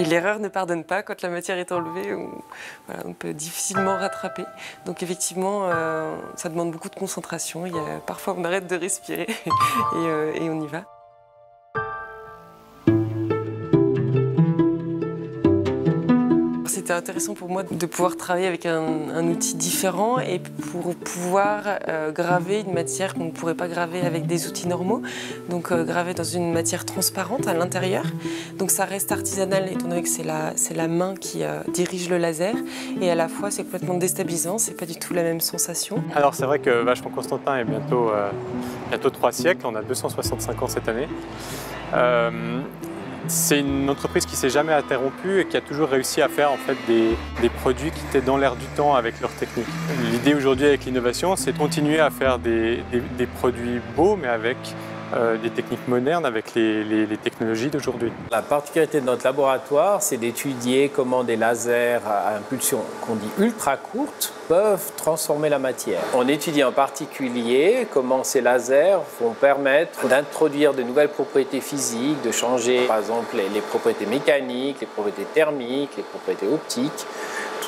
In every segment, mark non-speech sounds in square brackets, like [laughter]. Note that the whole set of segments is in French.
Et l'erreur ne pardonne pas. Quand la matière est enlevée, on, peut difficilement rattraper. Donc effectivement, euh, ça demande beaucoup de concentration. Il y a, parfois, on arrête de respirer [laughs] euh, et on y va. C'était intéressant pour moi de pouvoir travailler avec un, outil différent et pour pouvoir euh, graver une matière qu'on ne pourrait pas graver avec des outils normaux. Donc euh, graver dans une matière transparente à l'intérieur. Donc ça reste artisanal étant donné que c'est la, main qui euh, dirige le laser et à la fois c'est complètement déstabilisant, c'est pas du tout la même sensation. Alors c'est vrai que Vachement Constantin est bientôt, bientôt 3 siècles, on a 265 ans cette année. C'est une entreprise qui s'est jamais interrompue et qui a toujours réussi à faire en fait des, produits qui étaient dans l'air du temps avec leur technique. L'idée aujourd'hui avec l'innovation, c'est de continuer à faire des, des produits beaux mais avec euh, des techniques modernes avec les, technologies d'aujourd'hui. La particularité de notre laboratoire, c'est d'étudier comment des lasers à impulsion qu'on dit ultra courte peuvent transformer la matière. On étudie en particulier comment ces lasers vont permettre d'introduire de nouvelles propriétés physiques, de changer par exemple les propriétés mécaniques, les propriétés thermiques, les propriétés optiques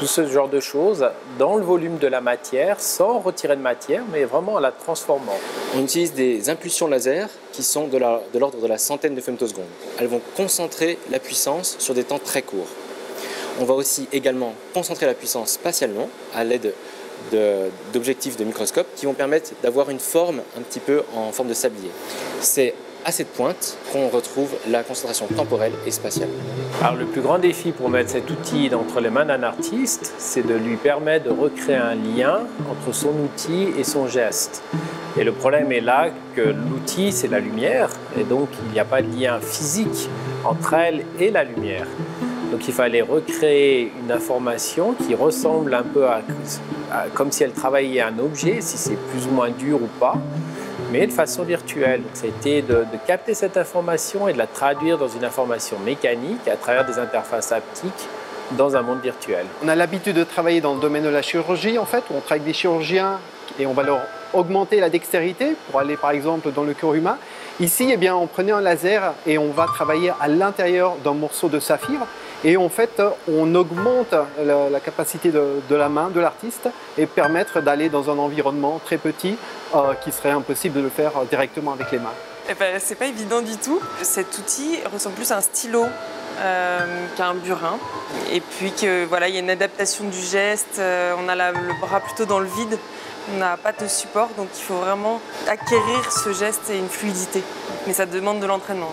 tout ce genre de choses dans le volume de la matière sans retirer de matière, mais vraiment en la transformant. On utilise des impulsions laser qui sont de l'ordre de, la centaine de femtosecondes. Elles vont concentrer la puissance sur des temps très courts. On va aussi également concentrer la puissance spatialement à l'aide d'objectifs de, de microscope qui vont permettre d'avoir une forme un petit peu en forme de sablier. C'est à cette pointe qu'on retrouve la concentration temporelle et spatiale. Alors le plus grand défi pour mettre cet outil entre les mains d'un artiste, c'est de lui permettre de recréer un lien entre son outil et son geste. Et le problème est là que l'outil, c'est la lumière, et donc il n'y a pas de lien physique entre elle et la lumière. Donc il fallait recréer une information qui ressemble un peu à, comme si elle travaillait un objet, si c'est plus ou moins dur ou pas, mais de façon virtuelle. C'était de, capter cette information et de la traduire dans une information mécanique à travers des interfaces haptiques dans un monde virtuel. On a l'habitude de travailler dans le domaine de la chirurgie, en fait, où on travaille avec des chirurgiens et on va leur augmenter la dextérité pour aller, par exemple, dans le cœur humain. Ici, eh bien, on prenait un laser et on va travailler à l'intérieur d'un morceau de saphir et en fait, on augmente la, capacité de, la main de l'artiste et permettre d'aller dans un environnement très petit euh, qui serait impossible de le faire directement avec les mains. Eh ben, c'est pas évident du tout. Cet outil ressemble plus à un stylo euh, qu'à un burin. Et puis que voilà, il y a une adaptation du geste. Euh, on a le bras plutôt dans le vide. On n'a pas de support, donc il faut vraiment acquérir ce geste et une fluidité. Mais ça demande de l'entraînement.